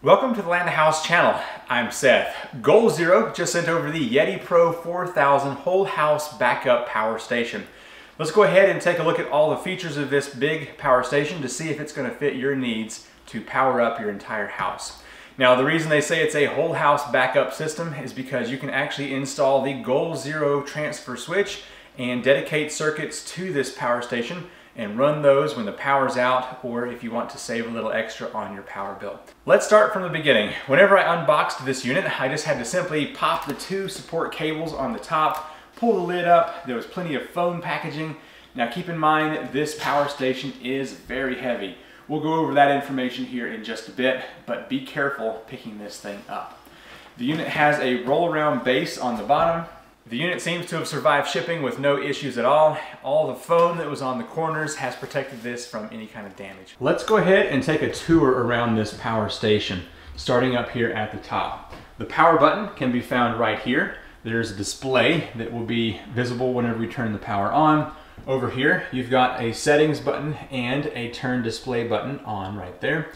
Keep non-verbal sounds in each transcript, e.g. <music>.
Welcome to the Land to House channel. I'm Seth. Goal Zero just sent over the Yeti Pro 4000 whole house backup power station. Let's go ahead and take a look at all the features of this big power station to see if it's going to fit your needs to power up your entire house. Now the reason they say it's a whole house backup system is because you can actually install the Goal Zero transfer switch and dedicate circuits to this power station and run those when the power's out or if you want to save a little extra on your power bill. Let's start from the beginning. Whenever I unboxed this unit, I just had to simply pop the two support cables on the top, pull the lid up, there was plenty of foam packaging. Now keep in mind this power station is very heavy. We'll go over that information here in just a bit, but be careful picking this thing up. The unit has a roll around base on the bottom the unit seems to have survived shipping with no issues at all. All the foam that was on the corners has protected this from any kind of damage. Let's go ahead and take a tour around this power station, starting up here at the top. The power button can be found right here. There's a display that will be visible whenever we turn the power on. Over here, you've got a settings button and a turn display button on right there.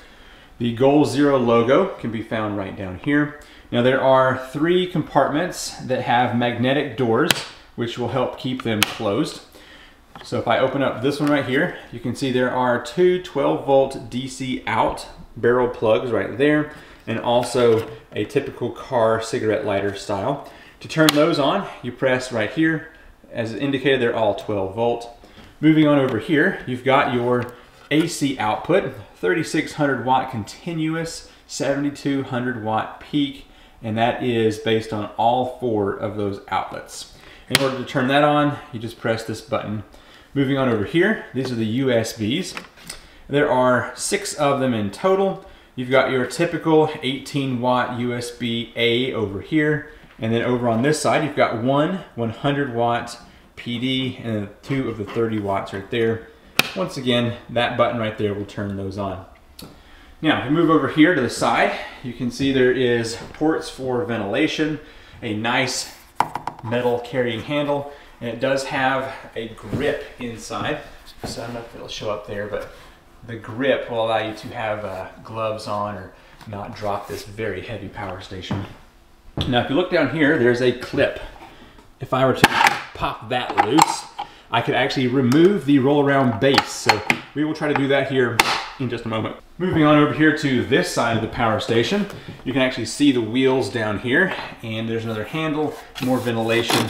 The Goal Zero logo can be found right down here. Now there are three compartments that have magnetic doors, which will help keep them closed. So if I open up this one right here, you can see there are two 12 volt DC out barrel plugs right there, and also a typical car cigarette lighter style. To turn those on, you press right here. As indicated, they're all 12 volt. Moving on over here, you've got your AC output, 3600 watt continuous, 7200 watt peak, and that is based on all four of those outlets. In order to turn that on, you just press this button. Moving on over here, these are the USBs. There are six of them in total. You've got your typical 18 watt USB A over here. And then over on this side, you've got one 100 watt PD and two of the 30 watts right there. Once again, that button right there will turn those on. Now, if you move over here to the side, you can see there is ports for ventilation, a nice metal carrying handle, and it does have a grip inside. So I don't know if it'll show up there, but the grip will allow you to have uh, gloves on or not drop this very heavy power station. Now, if you look down here, there's a clip. If I were to pop that loose, I could actually remove the roll around base. So we will try to do that here in just a moment. Moving on over here to this side of the power station, you can actually see the wheels down here and there's another handle, more ventilation.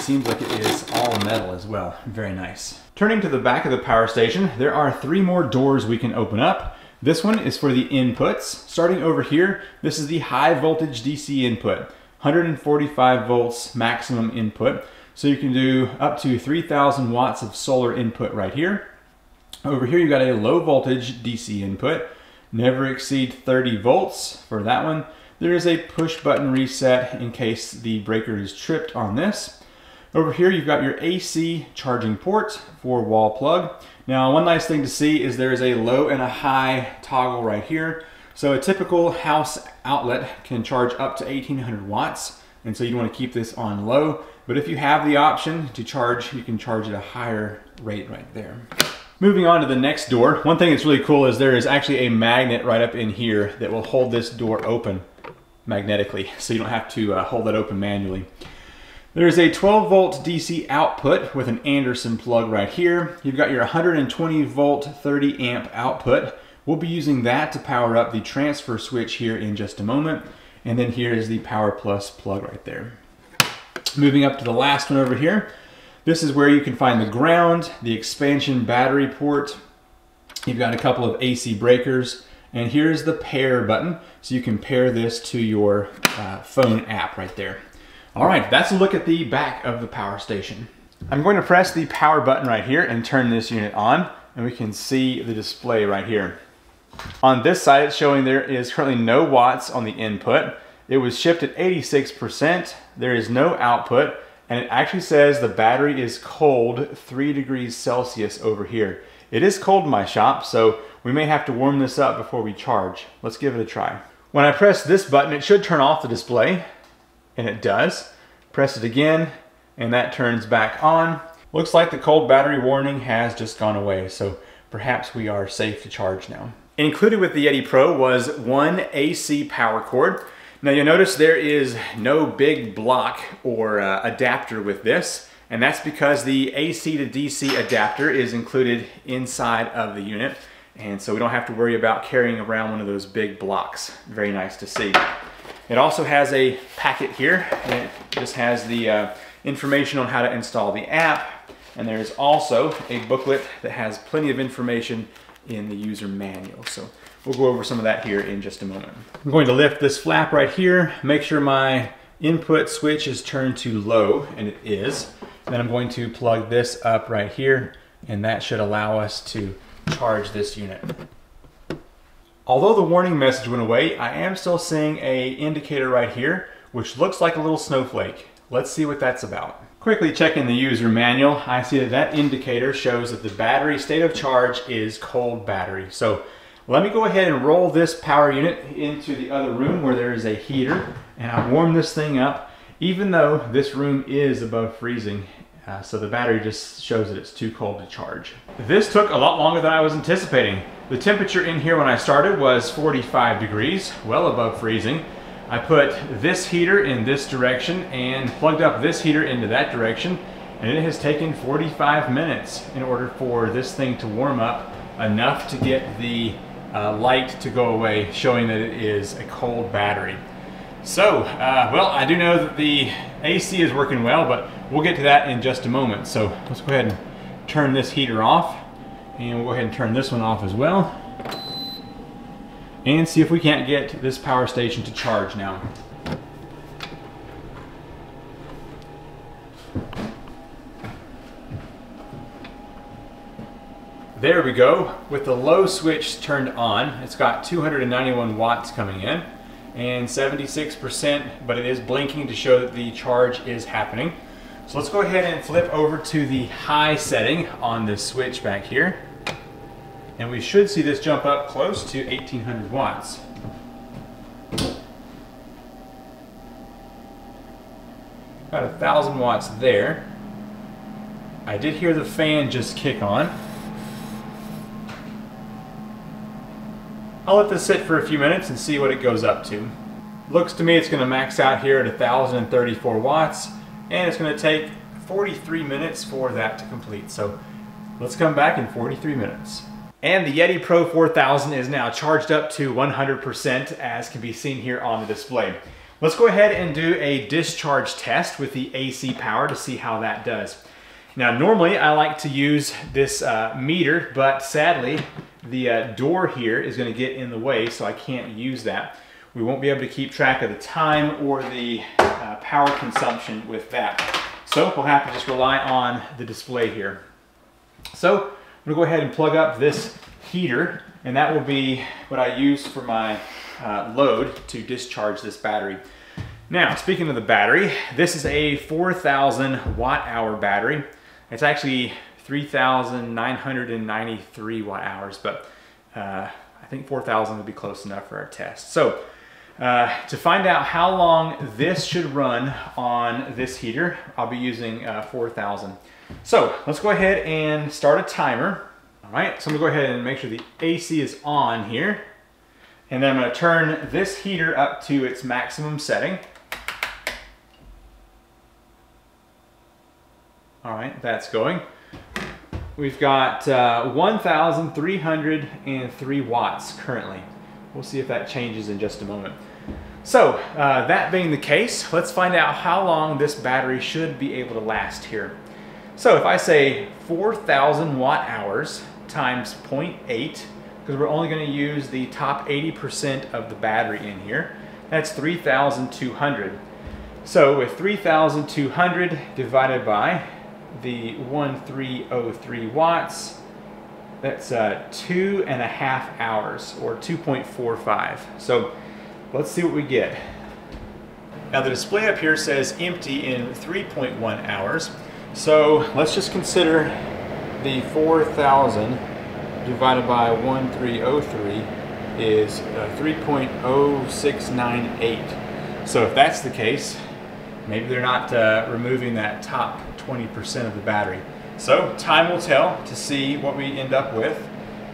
Seems like it is all metal as well. Very nice. Turning to the back of the power station, there are three more doors we can open up. This one is for the inputs. Starting over here, this is the high voltage DC input, 145 volts maximum input. So you can do up to 3000 watts of solar input right here. Over here, you've got a low voltage DC input, never exceed 30 volts for that one. There is a push button reset in case the breaker is tripped on this. Over here, you've got your AC charging port for wall plug. Now, one nice thing to see is there is a low and a high toggle right here. So a typical house outlet can charge up to 1800 watts. And so you want to keep this on low. But if you have the option to charge, you can charge at a higher rate right there. Moving on to the next door, one thing that's really cool is there is actually a magnet right up in here that will hold this door open magnetically, <laughs> so you don't have to uh, hold that open manually. There's a 12 volt DC output with an Anderson plug right here. You've got your 120 volt 30 amp output. We'll be using that to power up the transfer switch here in just a moment. And then here is the Power Plus plug right there. Moving up to the last one over here, this is where you can find the ground, the expansion battery port. You've got a couple of AC breakers, and here's the pair button, so you can pair this to your uh, phone app right there. All right, that's a look at the back of the power station. I'm going to press the power button right here and turn this unit on, and we can see the display right here. On this side, it's showing there is currently no watts on the input. It was shipped at 86%. There is no output, and it actually says the battery is cold 3 degrees Celsius over here. It is cold in my shop, so we may have to warm this up before we charge. Let's give it a try. When I press this button, it should turn off the display, and it does. Press it again, and that turns back on. Looks like the cold battery warning has just gone away, so perhaps we are safe to charge now. Included with the Yeti Pro was one AC power cord. Now you'll notice there is no big block or uh, adapter with this, and that's because the AC to DC adapter is included inside of the unit, and so we don't have to worry about carrying around one of those big blocks. Very nice to see. It also has a packet here, and it just has the uh, information on how to install the app, and there's also a booklet that has plenty of information in the user manual. So We'll go over some of that here in just a moment. I'm going to lift this flap right here, make sure my input switch is turned to low, and it is. Then I'm going to plug this up right here, and that should allow us to charge this unit. Although the warning message went away, I am still seeing a indicator right here, which looks like a little snowflake. Let's see what that's about. Quickly checking the user manual, I see that that indicator shows that the battery state of charge is cold battery. So let me go ahead and roll this power unit into the other room where there is a heater and I warm this thing up even though this room is above freezing uh, so the battery just shows that it's too cold to charge. This took a lot longer than I was anticipating. The temperature in here when I started was 45 degrees, well above freezing. I put this heater in this direction and plugged up this heater into that direction and it has taken 45 minutes in order for this thing to warm up enough to get the uh, light to go away, showing that it is a cold battery. So, uh, well, I do know that the AC is working well, but we'll get to that in just a moment. So let's go ahead and turn this heater off, and we'll go ahead and turn this one off as well, and see if we can't get this power station to charge now. There we go. With the low switch turned on, it's got 291 watts coming in and 76%, but it is blinking to show that the charge is happening. So let's go ahead and flip over to the high setting on this switch back here. And we should see this jump up close to 1800 watts. About a thousand watts there. I did hear the fan just kick on. I'll let this sit for a few minutes and see what it goes up to. Looks to me it's going to max out here at 1034 watts and it's going to take 43 minutes for that to complete. So let's come back in 43 minutes. And the Yeti Pro 4000 is now charged up to 100% as can be seen here on the display. Let's go ahead and do a discharge test with the AC power to see how that does. Now normally I like to use this uh, meter, but sadly the uh, door here is going to get in the way, so I can't use that. We won't be able to keep track of the time or the uh, power consumption with that. So we'll have to just rely on the display here. So I'm to go ahead and plug up this heater, and that will be what I use for my uh, load to discharge this battery. Now, speaking of the battery, this is a 4,000 watt hour battery. It's actually 3,993 watt hours, but uh, I think 4,000 would be close enough for our test. So uh, to find out how long this should run on this heater, I'll be using uh, 4,000. So let's go ahead and start a timer. All right, so I'm gonna go ahead and make sure the AC is on here. And then I'm gonna turn this heater up to its maximum setting. All right, that's going. We've got uh, 1,303 watts currently. We'll see if that changes in just a moment. So, uh, that being the case, let's find out how long this battery should be able to last here. So if I say 4,000 watt hours times 0.8, because we're only going to use the top 80% of the battery in here, that's 3,200. So with 3,200 divided by the 1303 watts. That's uh, two and a half hours or 2.45. So let's see what we get. Now the display up here says empty in 3.1 hours. So let's just consider the 4,000 divided by 1303 is uh, 3.0698. So if that's the case, maybe they're not uh, removing that top 20% of the battery. So time will tell to see what we end up with.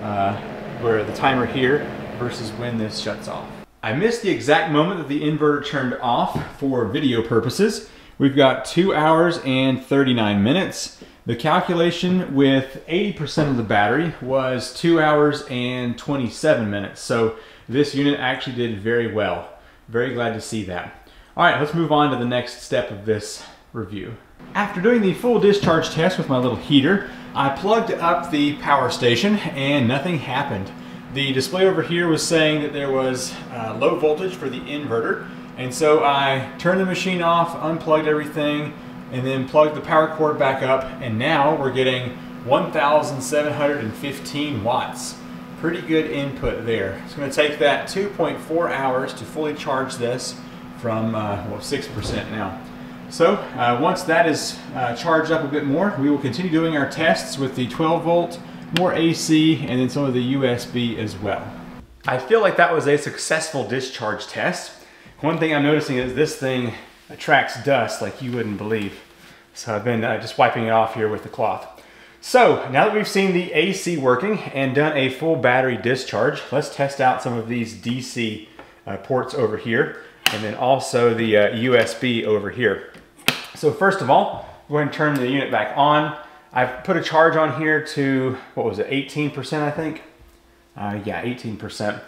Uh, where the timer here versus when this shuts off. I missed the exact moment that the inverter turned off for video purposes. We've got two hours and 39 minutes. The calculation with 80% of the battery was two hours and 27 minutes. So this unit actually did very well. Very glad to see that. All right, let's move on to the next step of this review. After doing the full discharge test with my little heater, I plugged up the power station and nothing happened. The display over here was saying that there was uh, low voltage for the inverter, and so I turned the machine off, unplugged everything, and then plugged the power cord back up, and now we're getting 1,715 watts. Pretty good input there. It's going to take that 2.4 hours to fully charge this from, uh, well, 6% now. So uh, once that is uh, charged up a bit more, we will continue doing our tests with the 12 volt, more AC, and then some of the USB as well. I feel like that was a successful discharge test. One thing I'm noticing is this thing attracts dust like you wouldn't believe. So I've been uh, just wiping it off here with the cloth. So now that we've seen the AC working and done a full battery discharge, let's test out some of these DC uh, ports over here and then also the uh, USB over here. So first of all, go ahead and turn the unit back on. I've put a charge on here to, what was it, 18% I think? Uh, yeah, 18%. You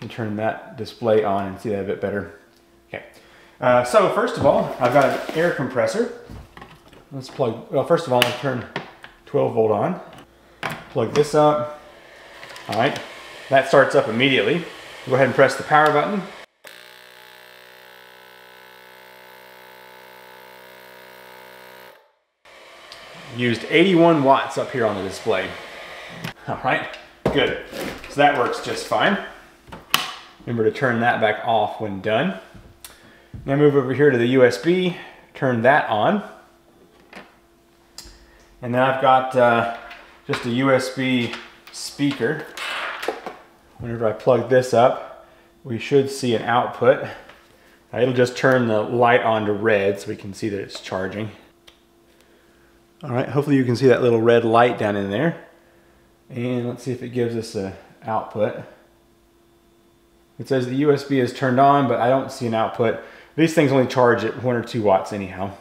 can turn that display on and see that a bit better. Okay. Uh, so first of all, I've got an air compressor. Let's plug, well, first of all, I'll turn 12 volt on. Plug this up. All right, that starts up immediately. Go ahead and press the power button. Used 81 watts up here on the display. All right, good. So that works just fine. Remember to turn that back off when done. Now move over here to the USB, turn that on. And then I've got uh, just a USB speaker. Whenever I plug this up, we should see an output. It'll just turn the light on to red so we can see that it's charging. All right, hopefully you can see that little red light down in there. And let's see if it gives us an output. It says the USB is turned on, but I don't see an output. These things only charge at one or two watts anyhow.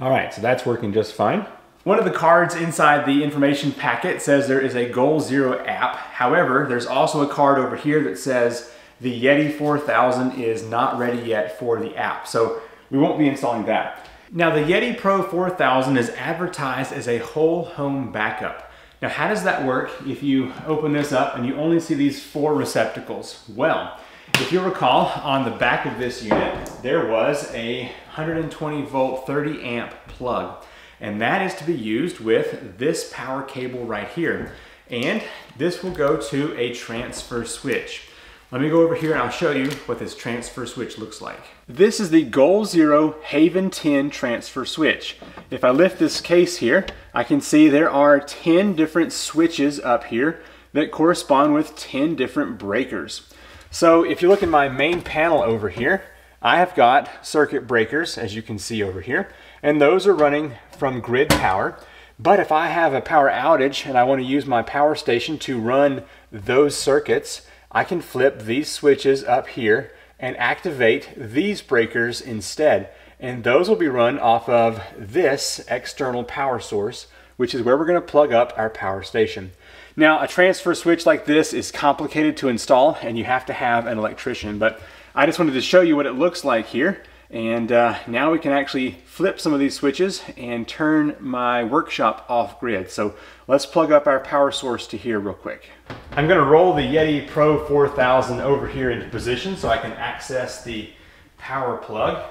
All right, so that's working just fine. One of the cards inside the information packet says there is a Goal Zero app. However, there's also a card over here that says the Yeti 4000 is not ready yet for the app. So we won't be installing that. Now the Yeti Pro 4000 is advertised as a whole home backup. Now how does that work if you open this up and you only see these four receptacles? Well, if you recall, on the back of this unit, there was a 120 volt 30 amp plug. And that is to be used with this power cable right here. And this will go to a transfer switch. Let me go over here and I'll show you what this transfer switch looks like. This is the Goal Zero Haven 10 transfer switch. If I lift this case here, I can see there are 10 different switches up here that correspond with 10 different breakers. So if you look in my main panel over here, I have got circuit breakers, as you can see over here, and those are running from grid power. But if I have a power outage and I want to use my power station to run those circuits, I can flip these switches up here and activate these breakers instead. And those will be run off of this external power source, which is where we're gonna plug up our power station. Now, a transfer switch like this is complicated to install and you have to have an electrician, but I just wanted to show you what it looks like here. And uh, now we can actually flip some of these switches and turn my workshop off grid. So let's plug up our power source to here real quick. I'm gonna roll the Yeti Pro 4000 over here into position so I can access the power plug.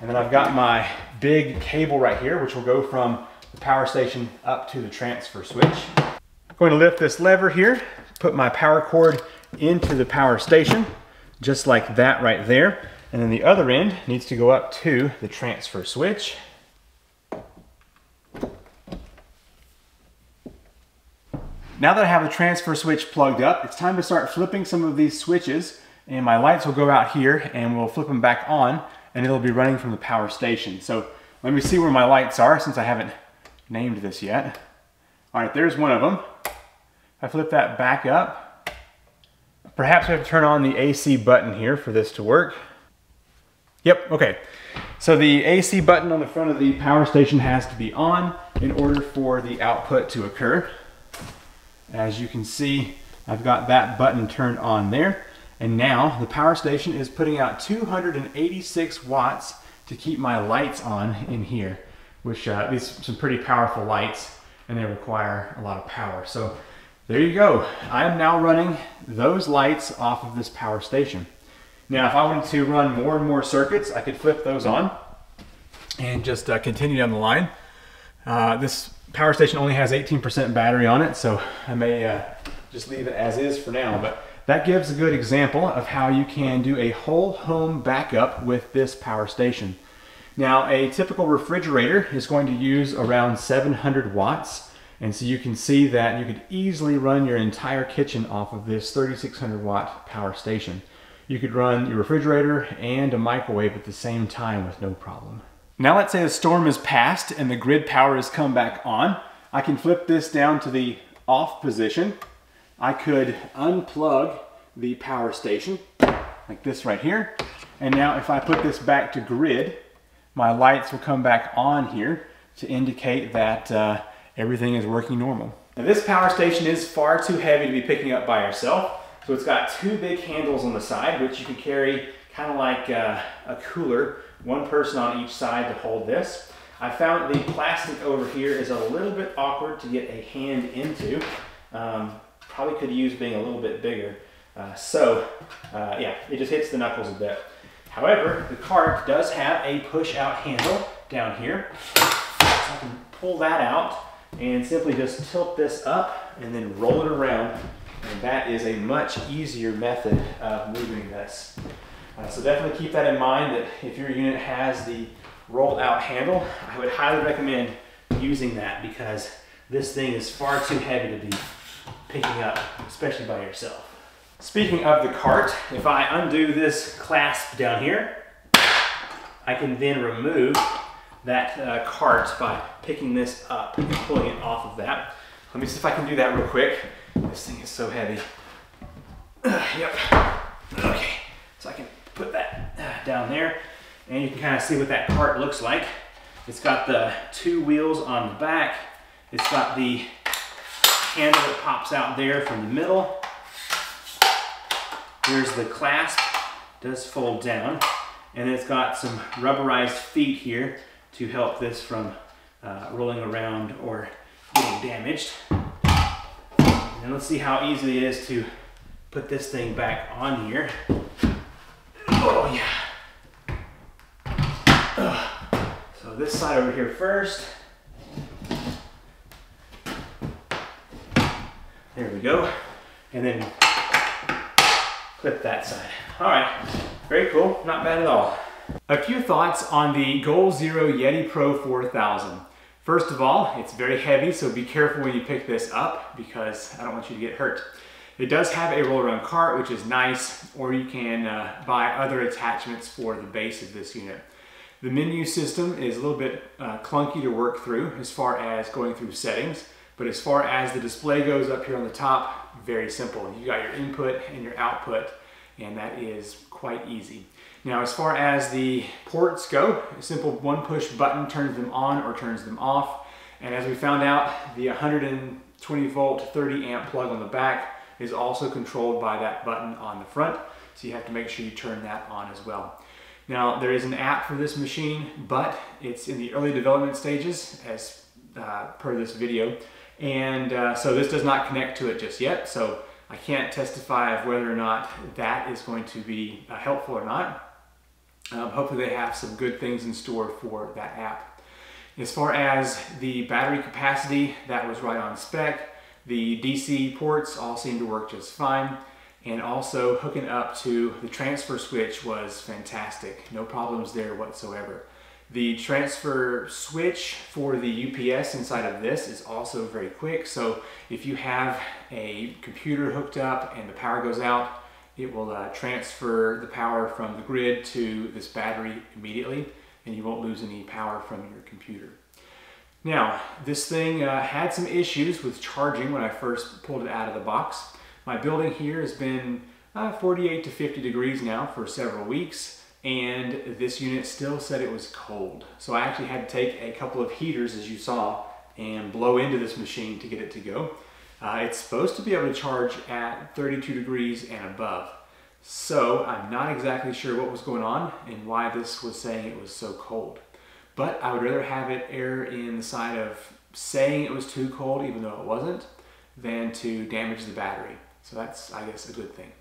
And then I've got my big cable right here, which will go from the power station up to the transfer switch. I'm going to lift this lever here, put my power cord into the power station, just like that right there. And then the other end needs to go up to the transfer switch. Now that I have the transfer switch plugged up, it's time to start flipping some of these switches and my lights will go out here and we'll flip them back on and it'll be running from the power station. So let me see where my lights are since I haven't named this yet. All right, there's one of them. I flip that back up, Perhaps we have to turn on the AC button here for this to work. Yep, okay. So the AC button on the front of the power station has to be on in order for the output to occur. As you can see, I've got that button turned on there. And now the power station is putting out 286 watts to keep my lights on in here, which uh, these some pretty powerful lights and they require a lot of power. So there you go. I am now running those lights off of this power station. Now, if I wanted to run more and more circuits, I could flip those on and just uh, continue down the line. Uh, this power station only has 18% battery on it, so I may uh, just leave it as is for now. But that gives a good example of how you can do a whole home backup with this power station. Now, a typical refrigerator is going to use around 700 watts. And so you can see that you could easily run your entire kitchen off of this 3600 watt power station. You could run your refrigerator and a microwave at the same time with no problem. Now let's say the storm is past and the grid power has come back on. I can flip this down to the off position. I could unplug the power station like this right here. And now if I put this back to grid, my lights will come back on here to indicate that uh, everything is working normal. Now this power station is far too heavy to be picking up by yourself. So it's got two big handles on the side, which you can carry kind of like uh, a cooler, one person on each side to hold this. I found the plastic over here is a little bit awkward to get a hand into. Um, probably could use being a little bit bigger. Uh, so uh, yeah, it just hits the knuckles a bit. However, the cart does have a push out handle down here. So I can pull that out and simply just tilt this up and then roll it around and that is a much easier method of moving this. Uh, so definitely keep that in mind that if your unit has the roll out handle, I would highly recommend using that because this thing is far too heavy to be picking up, especially by yourself. Speaking of the cart, if I undo this clasp down here, I can then remove that uh, cart by picking this up and pulling it off of that. Let me see if I can do that real quick. This thing is so heavy. Uh, <sighs> yep. Okay. So I can put that uh, down there and you can kind of see what that cart looks like. It's got the two wheels on the back. It's got the handle that pops out there from the middle. Here's the clasp, does fold down. And it's got some rubberized feet here to help this from uh, rolling around or getting damaged. And let's see how easy it is to put this thing back on here. Oh yeah. Ugh. So this side over here first. There we go. And then clip that side. All right, very cool, not bad at all. A few thoughts on the Goal Zero Yeti Pro 4000. First of all, it's very heavy, so be careful when you pick this up because I don't want you to get hurt. It does have a roll around cart, which is nice, or you can uh, buy other attachments for the base of this unit. The menu system is a little bit uh, clunky to work through as far as going through settings, but as far as the display goes up here on the top, very simple. You got your input and your output, and that is quite easy. Now, as far as the ports go, a simple one push button turns them on or turns them off. And as we found out, the 120 volt 30 amp plug on the back is also controlled by that button on the front. So you have to make sure you turn that on as well. Now, there is an app for this machine, but it's in the early development stages as uh, per this video. And uh, so this does not connect to it just yet. So I can't testify of whether or not that is going to be uh, helpful or not. Um, hopefully they have some good things in store for that app. As far as the battery capacity, that was right on spec. The DC ports all seem to work just fine. And also hooking up to the transfer switch was fantastic. No problems there whatsoever. The transfer switch for the UPS inside of this is also very quick. So if you have a computer hooked up and the power goes out, it will uh, transfer the power from the grid to this battery immediately and you won't lose any power from your computer. Now, this thing uh, had some issues with charging when I first pulled it out of the box. My building here has been uh, 48 to 50 degrees now for several weeks and this unit still said it was cold. So I actually had to take a couple of heaters as you saw and blow into this machine to get it to go. Uh, it's supposed to be able to charge at 32 degrees and above. So I'm not exactly sure what was going on and why this was saying it was so cold. But I would rather have it err in the side of saying it was too cold even though it wasn't than to damage the battery. So that's, I guess, a good thing.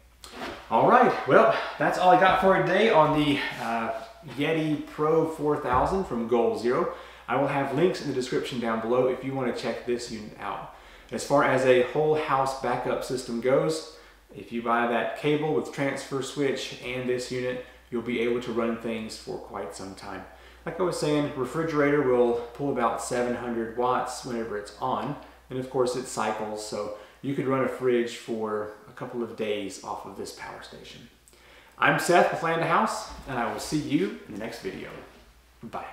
All right, well, that's all I got for today on the uh, Yeti Pro 4000 from Goal Zero. I will have links in the description down below if you want to check this unit out. As far as a whole house backup system goes, if you buy that cable with transfer switch and this unit, you'll be able to run things for quite some time. Like I was saying, refrigerator will pull about 700 watts whenever it's on, and of course it cycles, so you could run a fridge for a couple of days off of this power station. I'm Seth with Land House, and I will see you in the next video. Bye.